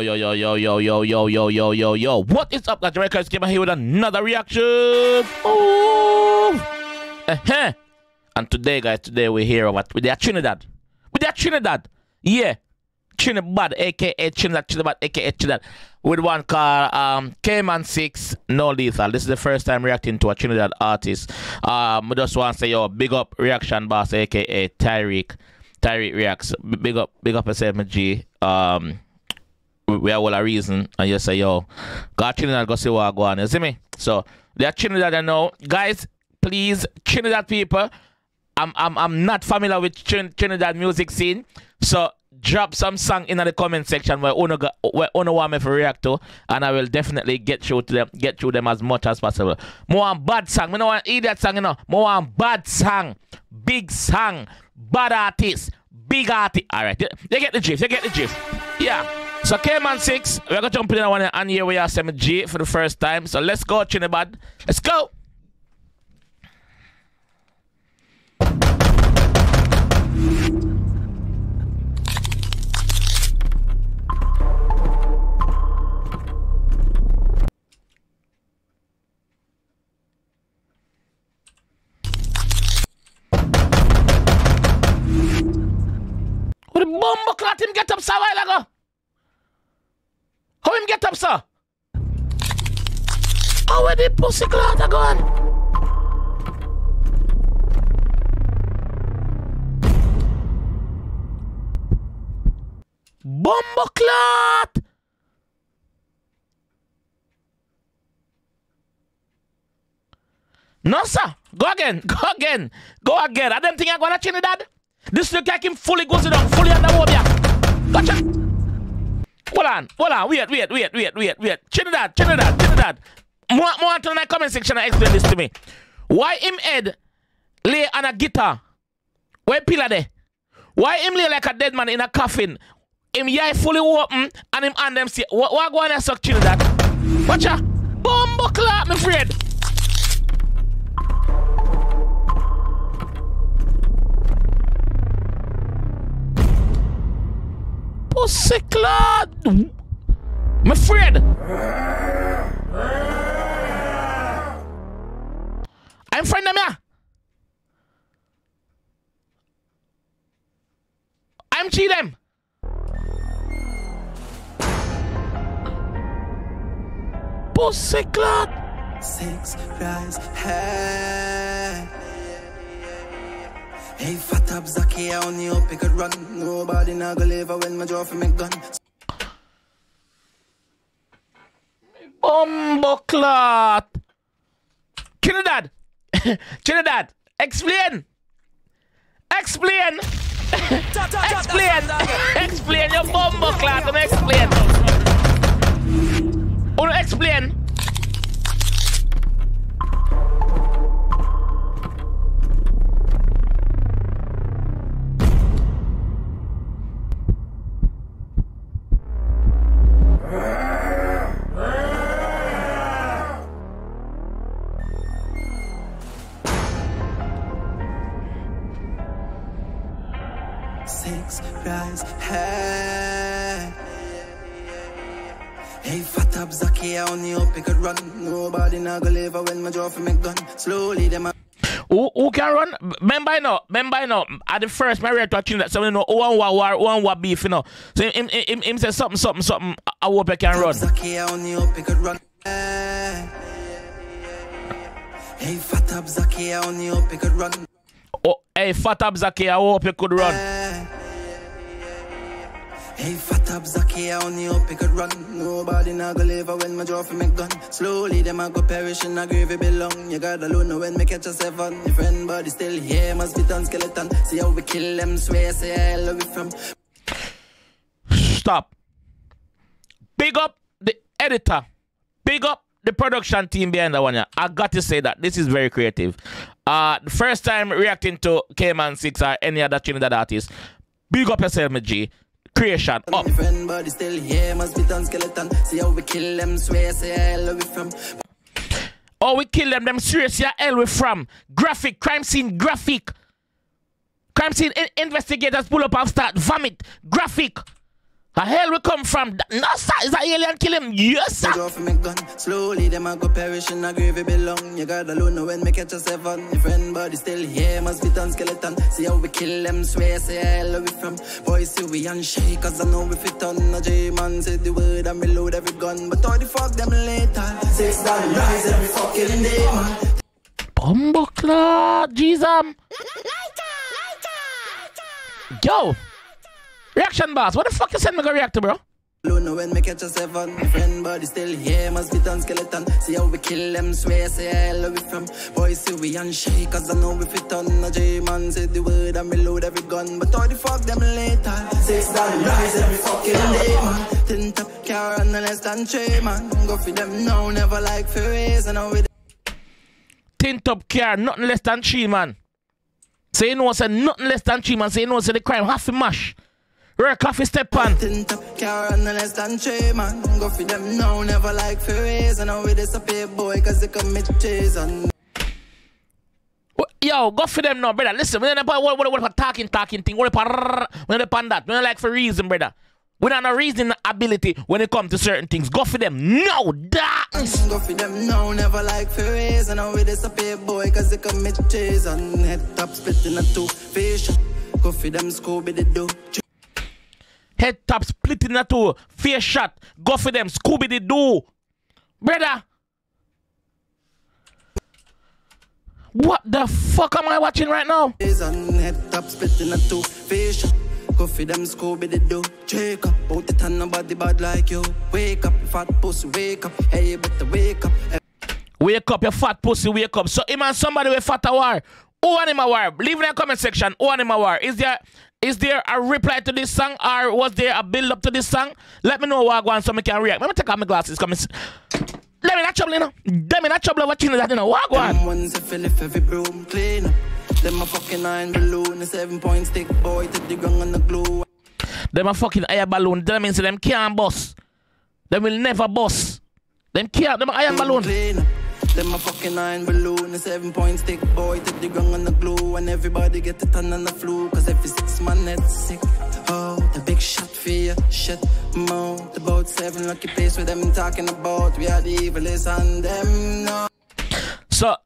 yo, yo, yo, yo, yo, yo, yo, yo, yo, yo, yo. What is up, guys? Records came here with another reaction. Ooh. Uh-huh. And today, guys, today we're here with, with the Trinidad. With the Trinidad. Yeah. Trinidad, aka Trinidad, Trinidad, aka Trinidad. With one called um, Kman 6ixx No Lethal. This is the first time reacting to a Trinidad artist. Um, I just want to say, yo, big up Reaction Boss, aka Tyreek. Tyreek reacts. Big up, big up yourself, G. Um, we have all a reason, and you say, yo, God Trinidad go see what I go on. You see me? So they're Trinidad I know. Guys, please, Trinidad people. I'm I'm I'm not familiar with Trin Trinidad music scene. So drop some song in the comment section where Uno go, where Uno want me to react to, and I will definitely get through to them, get through them as much as possible. More on bad song, me no want idiot song, you know. More on bad song, big song, bad artist, big artist. All right, you, you get the gist, you get the gist. Yeah. So Kman 6ixx, we're gonna jump in on one and here we are 7G for the first time. So let's go, Trinidad. Let's go. What the bomb clot him get up so while ago? How him get up, sir? How where the pussy clot a gone? Bombo clot! No, sir. Go again. Go again. Go again. I don't think I'm gonna change that. This look like him fully goes down, fully under phobia. Gotcha. Hold on, hold on, wait, wait, wait, wait, wait, wait. Trinidad, Trinidad, Trinidad. More, more to the comment section and explain this to me. Why him head lay on a guitar? Where pillar there? Why him lay like a dead man in a coffin? Him eye fully open and him hand them see. What, what go on and suck Trinidad? Watch out. Bumbo clap, my friend. Oh, sick! My friend! I'm friend them here! I'm G them! Oh, sick! Six rise, hey. Hey, fat up Zaki, I only hope it could run. Nobody not gonna live when my jaw for me gun. Bumbo clot. Trinidad. Trinidad. Explain. Explain. explain. explain your bumbo clot and explain. Uno explain. Gonna live when my jaw for me gun. Slowly, them a Who, who can run? Remember I know, remember I know, at the first, my to that someone know, who and what war, who and what beef, you know. So him, him, him, him say something, something, something, I hope I can run. Zaki, I only hope could run. Hey, fat up Zaki, I only hope it could run. Oh, hey, Fat Up Zaki, I hope you could run. Hey, fat up Zaki, I only hope it could run. Nobody not gonna live when my jaw for me gun. Slowly, them a go perish in a grave it belong. You got alone when me catch a seven. Your friend body still here, must be done skeleton. See how we kill them, swear, say hell we from. Stop. Big up the editor. Big up the production team behind that one. Yeah. I got to say that this is very creative. Uh, the first time reacting to Kman 6ixx or any other Trinidad artist. Big up yourself, my G. Creation up. We kill them, swear, say hell we from. Oh, we kill them. Them serious. Yeah, hell we from. Graphic. Crime scene. Graphic. Crime scene in- investigators pull up and start. Vomit. Graphic. The hell we come from? No, sir. Is that alien kill him? Yes, sir. Draw for me gun. Slowly, them I go perish in a grave it belong. You got alone know when me catch a seven. Your friend body still here, must be done skeleton. See how we kill them, swear, say hell we from. Boys, see we unshake, cause I know we fit on. A J-man said the word and me load every gun. But all the fuck them later. Six down rise every fucking day, man. Bumbleclad, Jesus. Yo. Reaction boss, what the fuck you send me react to, bro? Know when me catch a seven. Friend body still here, must be done skeleton. See how we kill them, swear, say hell we from. Boys, see we unshake, cause I know we fit on. A J-man said the word and me load every gun. But all the fuck them later. Six down rise every fucking day, man. Tin top car and the less than three, man. Go for them now, never like raise. And now we Tint up car, nothing less than three, man. Say know, say nothing less than three, man. Say know, say the crime half to mash. Off his step on. Tint up car less than three, man. Go for them now, never like for. And now we disappear, boy, cause they commit treason. Yo, go for them now, brother. Listen, we don't what, what, what, what, talking, talking thing. What about we don't on that. We don't like for reason, brother. We don't have no reason ability when it comes to certain things. Go for them. No, that. Go for them now, never like for raise. And now we disappear, boy, cause they commit treason. Head top split in a two fish. Go for them, Scooby the do. Head top split in two. Face shot. Go for them. Scooby the Doo. Brother. What the fuck am I watching right now? Treason. Head top split in a two fish. Go for them, Scooby the do. Check up, out the ton, nobody bad like you. Wake up, fat pussy, wake up. Hey, you better wake up. Wake up, you fat pussy, wake up. So, him and somebody with fat a war. Who him a war? Leave in the comment section. Who him a war? Is there is there a reply to this song or was there a build up to this song? Let me know what I want so I can react. Let me take off my glasses. Come and Let me not trouble, you know. Let me not trouble watching that, you know. What I Them ones that fill if every broom clean. Them a fucking iron balloon, a seven point stick boy to the ground on the glue. Them a fucking air balloon. That means them can't bust. Them will never bust. Them can't. Them iron balloon. Clean. Them a fucking iron balloon, a seven point stick boy to the ground on the glue. And everybody get the ton on the flu, cause every six man that's sick. Oh, the big shot for you, shit. Mouth about seven lucky place with them talking about. We are the evilest and them, no. So,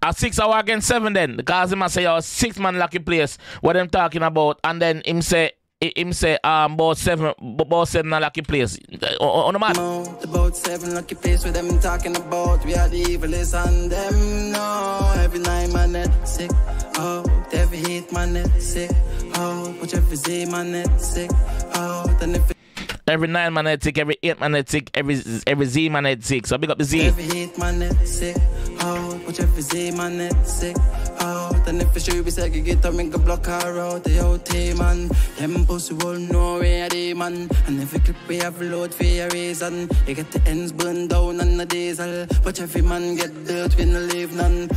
a six hour against seven then. the Because him a say, yo, six man lucky place. What them talking about. And then him say, him say, um, about seven, about seven lucky place. Uh, On the. Mouth about seven lucky place with them talking about. We are the evilest and them, no. Every night man net sick. Oh, every hate man net sick. Oh, watch every Z man net sick. Oh, then if Every nine sick, every eight sick, every every Z sick. So big up the Z. Every net sick. Oh, watch every Z man net sick. Oh, then if be sick, you get to make a block her out the out man. Them pussy will know where they man. And every clip we have load for a reason. You get the ends burned down on the diesel. Watch every man get dirt when no leave none.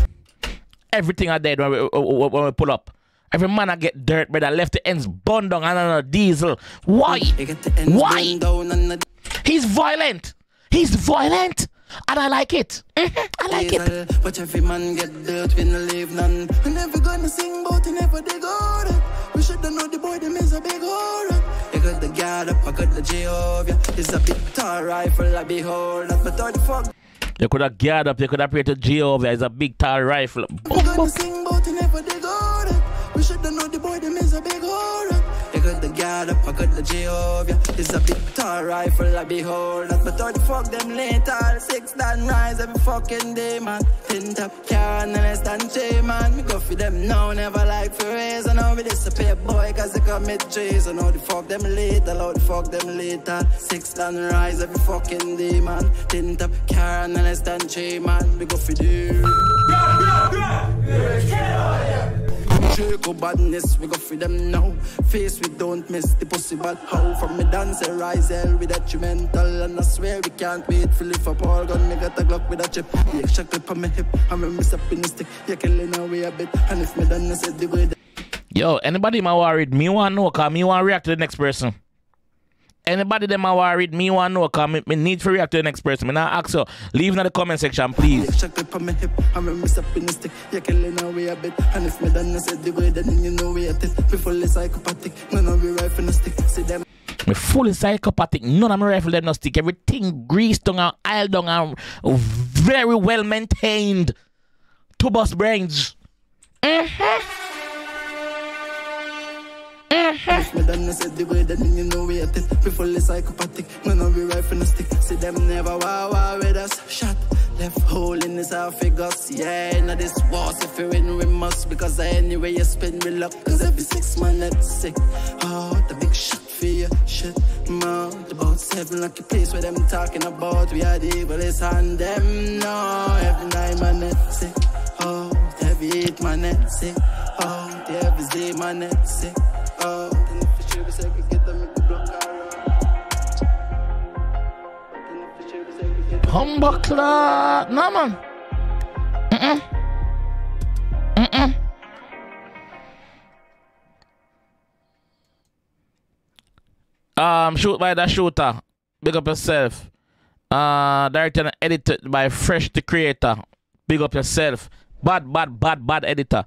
Everything I did when we, when we pull up. Every man I get dirt, but I Left the ends burned down and on a diesel. Why? Why? burned down on the He's violent. He's violent. And I like it. Mhm, I like it. Watch every man get dirt when no leave none. I never gonna sing about it, never they go. We shoulda know the boy, them is a big horror. You got the guard up, I got the Jehovah. It's a big tar rifle, I behold. But how the fuck You could have geared up. You could have prayed to Jehovah. It's a big tar rifle. we gonna shoulda know the boy, them is a big horror. You got the guard up, I got the Jehovah. It's a big tar rifle, I behold that. But how the fuck them later? Six dan rise every fucking day, man. Tin top car and less than three, man. Me go for them now, never like for. And now we disappear, boy, cause they commit treason. How the fuck them later, how the fuck them later. Six dan rise every fucking day, man. Tin top car and less than three, man. We go for them. Draco badness, we go for them now. Face we don't miss the pussy bad how from me dance a rise hell with detrimental and I swear we can't wait for lift up all gun. Me got a Glock with a chip, extra clip on my hip. I remember stepping the stick, you killing away a bit. And if me done, I said the way that Yo, anybody my worried? Me want know, cause me want react to the next person. Anybody them ma worried? Me want know, cause me, me need to react to the next person. Me now ask you, leave in the comment section, please. extra clip on my hip. I remember stepping the stick, you killing away a bit. And if me done, I said the way that know we at it. We fully psychopathic, none of we right for the stick. See them. Me fully psychopathic. None of my rifle them no stick. Everything greased down and oiled down and very well maintained. Two bust brains. Mm-hmm. If me done said the way that you know we at it. We fully psychopathic, we know we right from the stick. See them never wow wow with us. Shot, left hole in this our figures. Yeah, now this was if you win we must. Because anyway you spin we luck. Cause every six man that's sick Oh, the big shot for you, shit mouth About seven lucky place where them talking about We are the evilest and them no. Every night man sick Oh, every eight man that's sick Oh, every day man that's sick Oh, and man. Mm-mm. Mm-mm. Um, shoot by the shooter. Big up yourself. Uh, directed and edited by Fresh the Creator. Big up yourself. Bad, bad, bad, bad editor.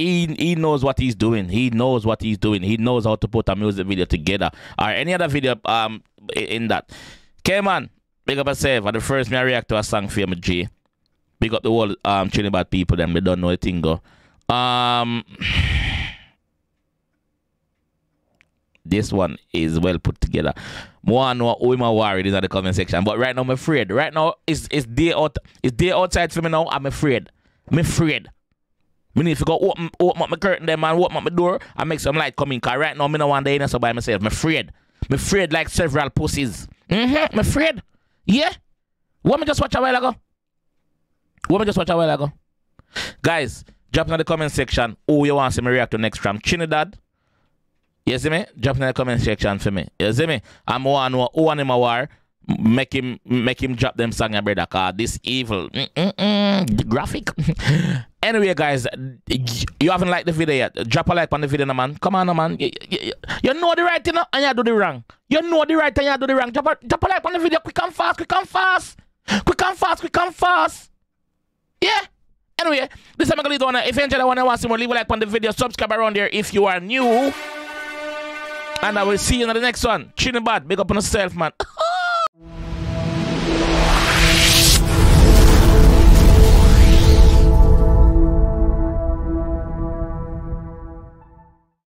He, he knows what he's doing. He knows what he's doing. He knows how to put a music video together. Or any other video um in that. Okay, man. Big up a yourself. And the first me I react to a song for G. Big up the whole um Trinidad people then we don't know a thing go. Um This one is well put together. More know who am I worried in the comment section. But right now I'm afraid. Right now it's it's day out it's day outside for me now. I'm afraid. I'm afraid. Me need to go open, open up my curtain there, man, open up my door and make some light come in. Cause right now, me no want in so by myself. I'm afraid. I'm afraid like several pussies. Mm-hmm. I'm afraid. Yeah? Me just watch a while ago? Me just watch a while ago? Guys, drop in the comment section who you want to see me react to next from Trinidad. You see me? Drop in the comment section for me. You see me? I'm one who one in my war. Make him make him drop them song, brother. Cause this evil. Mm-mm-mm. Graphic. Anyway, guys, you haven't liked the video yet. Drop a like on the video, no, man. Come on, no, man. You, you, you know the right thing and you do the wrong. You know the right and you do the wrong. Drop a, drop a like on the video. Quick and fast, quick and fast. Quick and fast, quick and fast. Yeah. Anyway, this time I'm going to leave If you enjoyed the one I want to see more, leave a like on the video. Subscribe around here if you are new. And I will see you in the next one. Trinidad, big up on yourself, man.